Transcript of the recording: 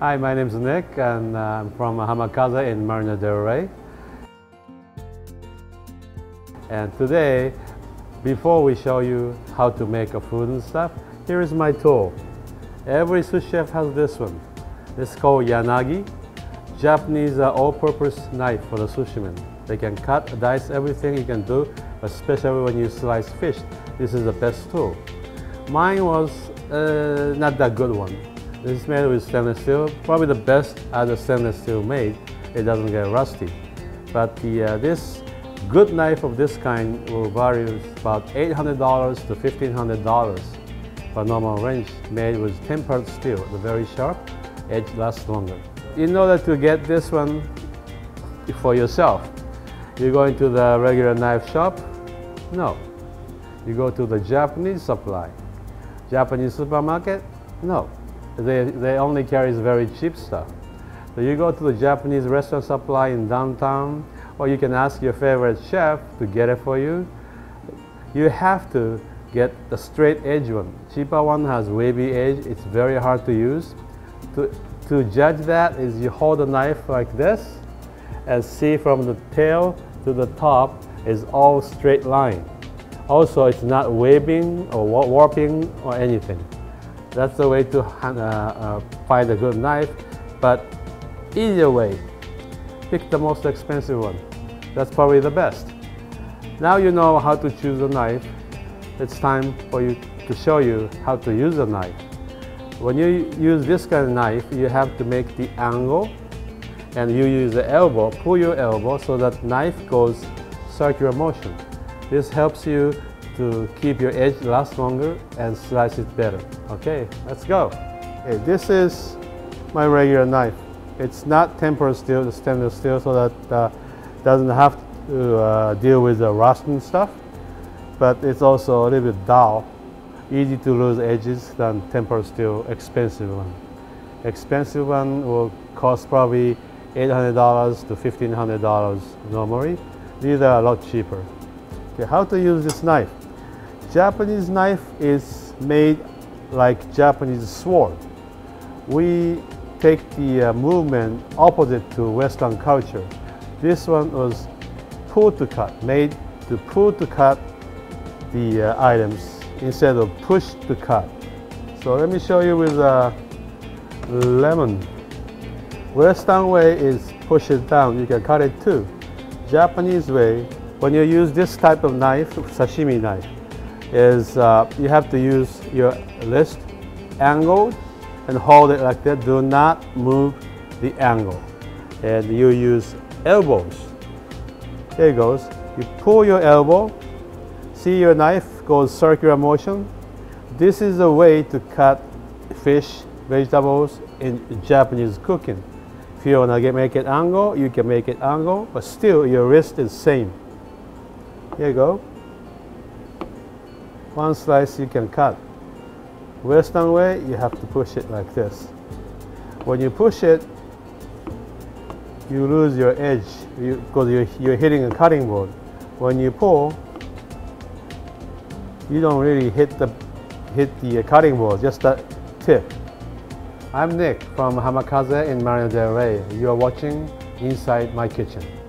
Hi, my name is Nick and uh, I'm from Hamakaze in Marina del Rey. And today, before we show you how to make a food and stuff, here is my tool. Every sous chef has this one. It's called Yanagi, Japanese uh, all-purpose knife for the sushi sushimen. They can cut, dice everything you can do, especially when you slice fish. This is the best tool. Mine was uh, not that good one. This is made with stainless steel, probably the best of stainless steel made. It doesn't get rusty. But the, uh, this good knife of this kind will vary about $800 to $1,500 for normal range, made with tempered steel, the very sharp edge lasts longer. In order to get this one for yourself, you go into the regular knife shop? No. You go to the Japanese supply. Japanese supermarket? No. They, they only carry very cheap stuff. So you go to the Japanese restaurant supply in downtown, or you can ask your favorite chef to get it for you. You have to get the straight edge one. Cheaper one has wavy edge. It's very hard to use. To, to judge that is you hold the knife like this and see from the tail to the top is all straight line. Also, it's not waving or warping or anything. That's the way to uh, uh, find a good knife. But either way, pick the most expensive one. That's probably the best. Now you know how to choose a knife it's time for you to show you how to use a knife. When you use this kind of knife, you have to make the angle and you use the elbow, pull your elbow so that knife goes circular motion. This helps you to keep your edge last longer and slice it better. Okay, let's go. Okay, this is my regular knife. It's not tempered steel, the stainless steel, so that uh, doesn't have to uh, deal with the rust and stuff but it's also a little bit dull, easy to lose edges than tempered steel expensive one. Expensive one will cost probably $800 to $1,500 normally. These are a lot cheaper. Okay, how to use this knife? Japanese knife is made like Japanese sword. We take the uh, movement opposite to Western culture. This one was pull to cut, made to pull to cut the uh, items instead of push to cut. So let me show you with a lemon. Western way is push it down. You can cut it too. Japanese way, when you use this type of knife, sashimi knife, is uh, you have to use your wrist angled and hold it like that. Do not move the angle. And you use elbows. There it goes. You pull your elbow See your knife goes circular motion. This is a way to cut fish, vegetables in Japanese cooking. If you want to make it angle, you can make it angle, but still your wrist is same. Here you go. One slice you can cut. Western way, you have to push it like this. When you push it, you lose your edge you, because you're, you're hitting a cutting board. When you pull, you don't really hit the hit the uh, cutting board, just the tip. I'm Nick from Hamakaze in Marina del Rey. You are watching Inside My Kitchen.